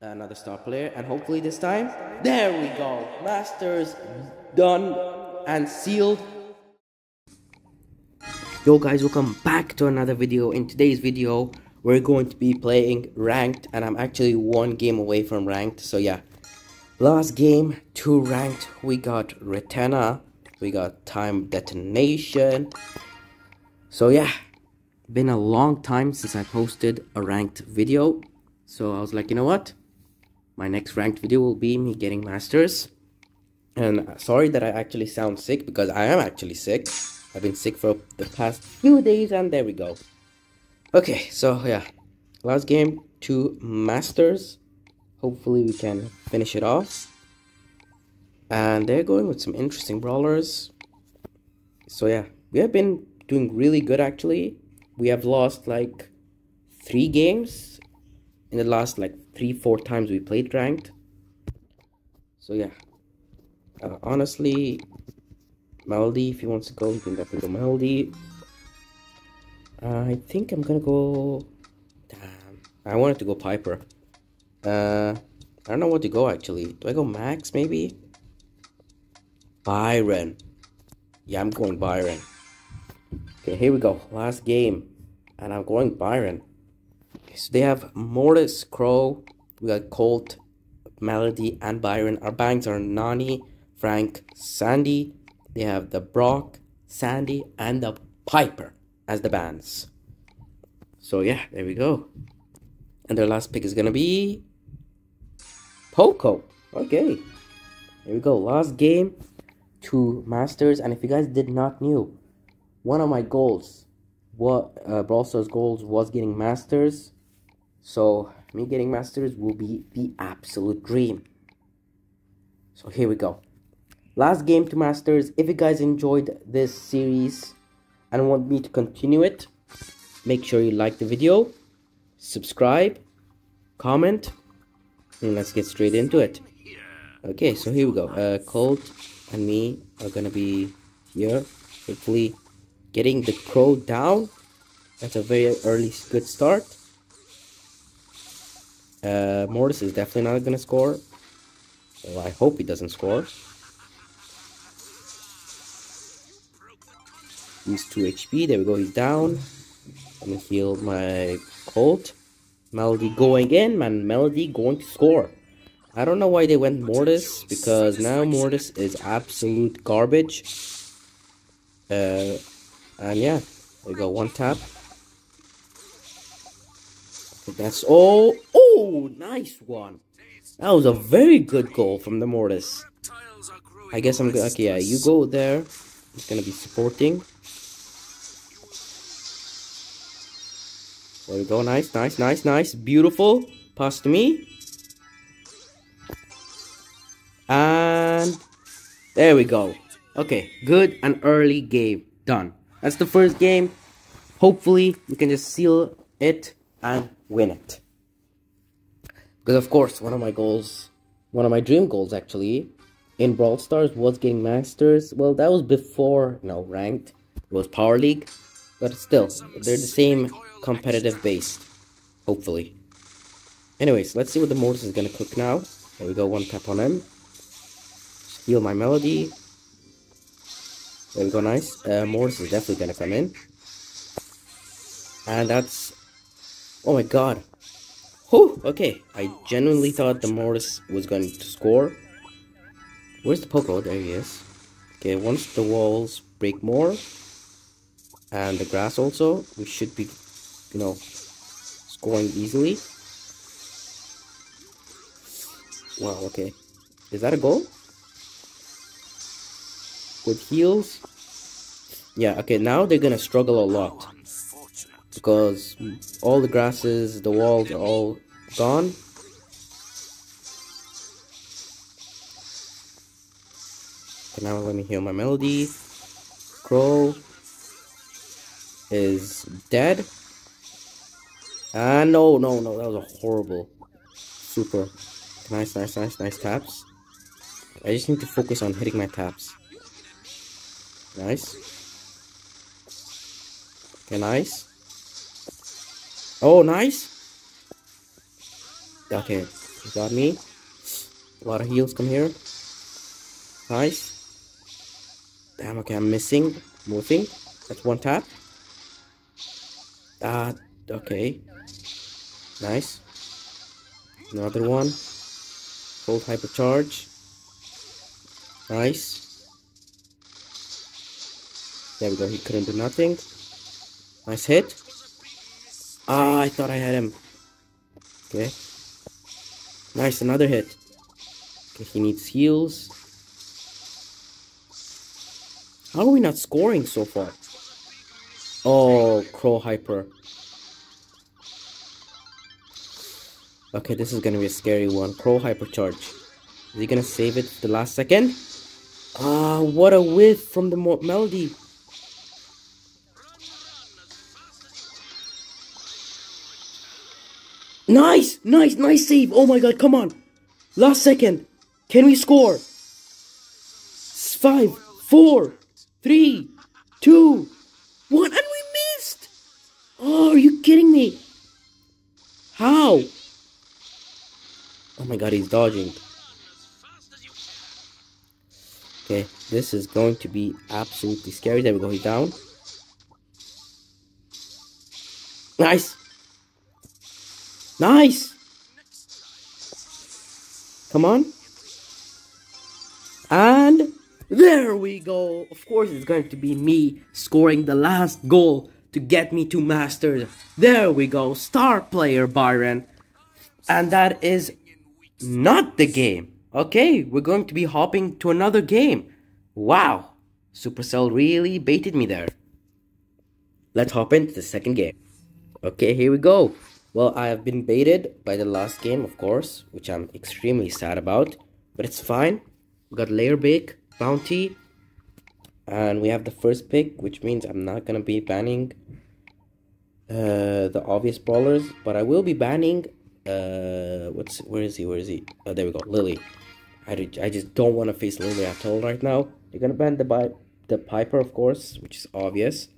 another star player, and hopefully this time, there we go. Masters done and sealed. Yo guys, welcome back to another video. In today's video, we're going to be playing ranked, and I'm actually one game away from ranked. So yeah, last game, two ranked. We got Retena, we got Time Detonation. So yeah, been a long time since I posted a ranked video. So I was like, you know what? My next ranked video will be me getting masters. And sorry that i actually sound sick because i am actually sick. I've been sick for the past few days and there we go. Okay so yeah. Last game two masters. Hopefully we can finish it off. And they're going with some interesting brawlers. So yeah. We have been doing really good actually. We have lost like three games in the last like three four times we played ranked. So yeah. Uh, honestly melody if he wants to go you can definitely go melody uh, i think i'm gonna go damn i wanted to go piper. Uh i don't know what to go actually. Do i go max maybe? Byron. Yeah i'm going byron. Okay here we go. Last game. And i'm going byron. So they have Mortis, Crow, we got Colt, Melody, and Byron. Our banks are Nani, Frank, Sandy. They have the Brock, Sandy, and the Piper as the bands. So yeah, there we go. And their last pick is gonna be Poco. Okay. Here we go. Last game, two masters. And if you guys did not knew, one of my goals, what uh, Brawl Stars goals was getting masters. So me getting masters will be the absolute dream. So here we go. Last game to masters. If you guys enjoyed this series and want me to continue it, make sure you like the video, subscribe, comment, and let's get straight into it. Okay, so here we go. Uh, Colt and me are gonna be here. Hopefully getting the crow down. That's a very early good start. Uh, Mortis is definitely not going to score. Well, I hope he doesn't score. He's 2 HP. There we go. He's down. Let me heal my Colt. Melody going in, man. Melody going to score. I don't know why they went Mortis, because now Mortis is absolute garbage. Uh, and yeah, there we go. One tap. That's all. Oh, Oh, nice one. That was a very good goal from the Mortis. I guess I'm okay. Yeah, you go there. He's gonna be supporting. There we go. Nice, nice, nice, nice. Beautiful. Pass to me. And there we go. Okay, good and early game. Done. That's the first game. Hopefully, we can just seal it and win it. Because of course, one of my goals, one of my dream goals actually, in Brawl Stars was getting Masters. Well, that was before, you know, ranked. It was Power League. But still, they're the same competitive base. Hopefully. Anyways, let's see what the Mortis is gonna cook now. There we go, one tap on him. Steal my melody. There we go, nice. Uh, Mortis is definitely gonna come in. And that's Oh my god. Oh, okay. I genuinely thought the Mortis was going to score. Where's the Poco? Oh, there he is. Okay, once the walls break more, and the grass also, we should be, you know, scoring easily. Wow, okay. Is that a goal? With heals? Yeah, okay, now they're gonna struggle a lot because all the grasses, the walls are all gone. Okay, now let me hear my melody. Crow is dead. Ah, no, no, no, that was a horrible. Super. Nice, nice, nice, nice taps. I just need to focus on hitting my taps. Nice. Okay, nice. Oh, nice. Okay. He got me. A lot of heals come here. Nice. Damn, okay, I'm missing. Moving. That's one tap. Ah, uh, okay. Nice. Another one. Full hypercharge. Nice. There we go, he couldn't do nothing. Nice hit. Ah, I thought I had him. Okay. Nice, another hit. Okay, he needs heals. How are we not scoring so far? Oh, Crow Hyper. Okay, this is gonna be a scary one. Crow Hypercharge. Is he gonna save it the last second? Ah, what a whiff from the melody. Nice! Nice, nice save! Oh my god, come on! Last second! Can we score? Five, four, three, two, one, and we missed! Oh, are you kidding me? How? Oh my god, he's dodging. Okay, this is going to be absolutely scary. There we go, he's down. Nice! Nice! Come on. And there we go. Of course, it's going to be me scoring the last goal to get me to Masters. There we go. Star player Byron. And that is not the game. Okay, we're going to be hopping to another game. Wow, Supercell really baited me there. Let's hop into the second game. Okay, here we go. Well, I have been baited by the last game, of course, which I'm extremely sad about. But it's fine. We got Layer Cake, Bounty, and we have the first pick, which means I'm not going to be banning uh, the obvious brawlers, but I will be banning uh, what's where is he? Where is he? Oh, there we go. Lily. I, I just don't want to face Lily at all right now. They're gonna ban the the Piper, of course, which is obvious.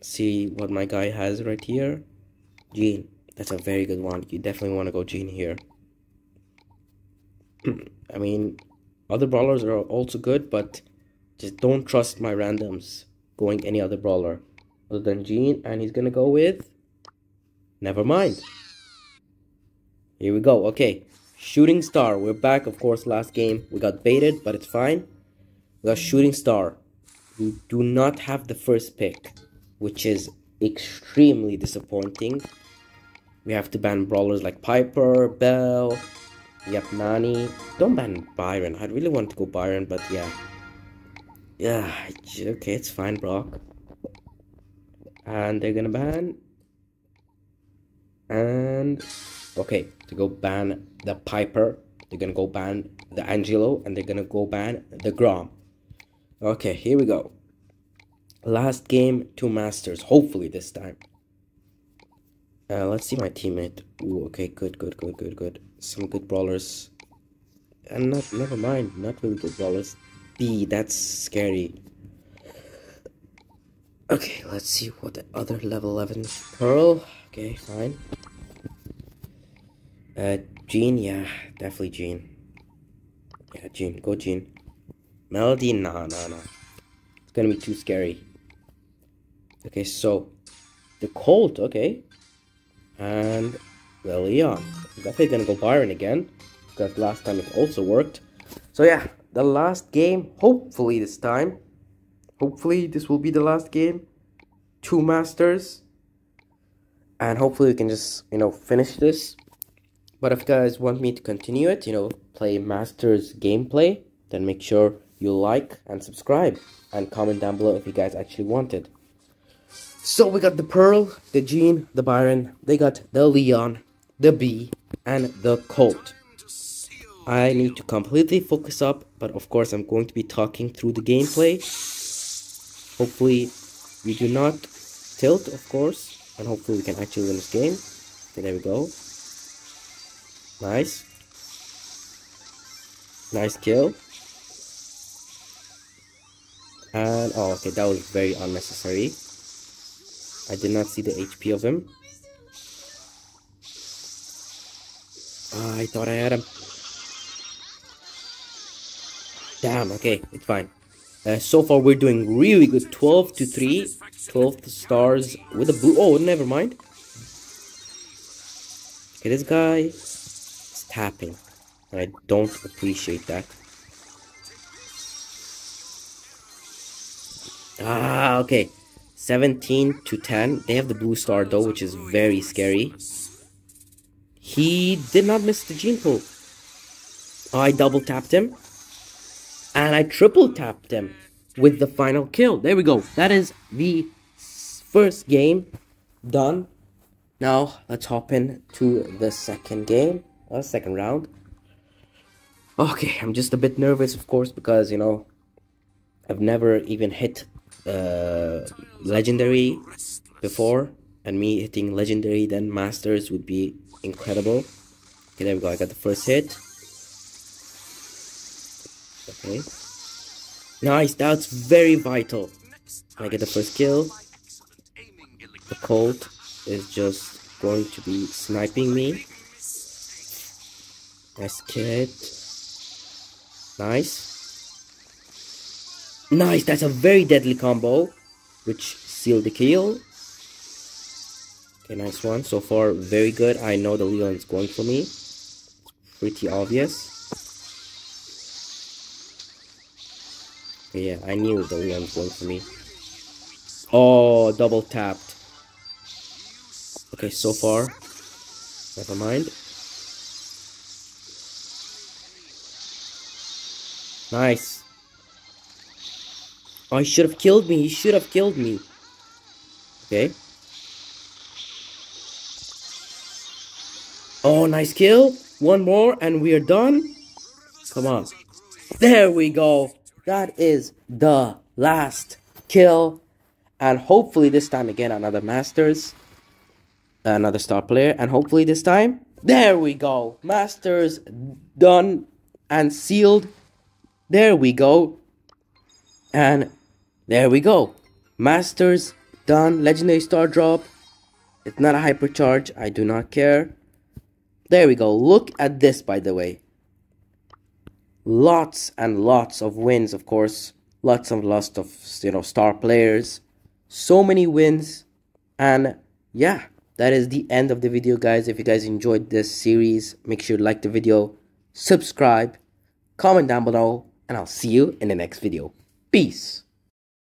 See what my guy has right here. Gene. That's a very good one. You definitely want to go Gene here. I mean, other brawlers are also good, but just don't trust my randoms going any other brawler other than Gene. And he's gonna go with. Never mind. Here we go. Okay. Shooting Star. We're back, of course, last game. We got baited, but it's fine. We got Shooting Star. We do not have the first pick, which is extremely disappointing. We have to ban brawlers like Piper, Belle, yep, Nani. Don't ban Byron. I really want to go Byron, but yeah. Yeah, okay, it's fine, Brock. And they're gonna ban. And okay, to go ban the Piper, they're gonna go ban the Angelo, and they're gonna go ban the Grom. Okay, here we go. Last game, two masters, hopefully this time. Uh, let's see my teammate. Ooh, okay, good, good, good, good, good. Some good brawlers. And not, never mind, not really good brawlers. Bea, that's scary. Okay, let's see what the other level 11 Pearl. Okay, fine. Uh, Gene, yeah, definitely Gene. Yeah, Gene, go Gene. Melody, nah, nah, nah. It's gonna be too scary. Okay, so the Colt, okay, and Leon. I'm definitely gonna go Byron again because last time it also worked. So yeah, the last game. Hopefully this time. Hopefully this will be the last game. Two masters. And hopefully we can just, you know, finish this but if you guys want me to continue it, you know, play Masters gameplay, then make sure you like and subscribe and comment down below if you guys actually want it. So we got the Pearl, the Gene, the Byron, they got the Leon, the Bea, and the Colt. I need to completely focus up, but of course I'm going to be talking through the gameplay. Hopefully we do not tilt, of course, and hopefully we can actually win this game. Okay, there we go. Nice. Nice kill. And, oh, okay, that was very unnecessary. I did not see the HP of him. I thought I had him. Damn, okay, it's fine. Uh, so far, we're doing really good. 12 to 3. 12 stars with a blue. Oh, never mind. Okay, this guy is tapping. And I don't appreciate that. Ah, okay. 17 to 10. They have the blue star though, which is very scary. He did not miss the gene pool. I double tapped him. And I triple tapped him with the final kill. There we go. That is the first game done. Now, let's hop in to the second game. Uh, second round. Okay, I'm just a bit nervous, of course, because, you know, I've never even hit uh, legendary before. And me hitting legendary, then masters would be incredible. Okay, there we go. I got the first hit. Okay. Nice, that's very vital. I get the first kill. The Colt is just going to be sniping me. Nice kid. Nice. Nice, that's a very deadly combo. Which sealed the kill. Okay, nice one. So far, very good. I know the Leon is going for me. Pretty obvious. yeah, I knew the Leon's going for me. Oh, double tapped. Okay, so far. Never mind. Nice. Oh, he should have killed me. He should have killed me. Okay. Oh, nice kill. One more and we are done. Come on. There we go. That is the last kill. And hopefully this time again, another Masters. Another star player. And hopefully this time, there we go. Masters done and sealed. There we go. And there we go. Masters done. Legendary star drop. It's not a hypercharge. I do not care. There we go. Look at this, by the way lots and lots of wins, of course. Lots and lots of, you know, star players. So many wins. And yeah, that is the end of the video, guys. If you guys enjoyed this series, make sure to like the video, subscribe, comment down below, and I'll see you in the next video. Peace.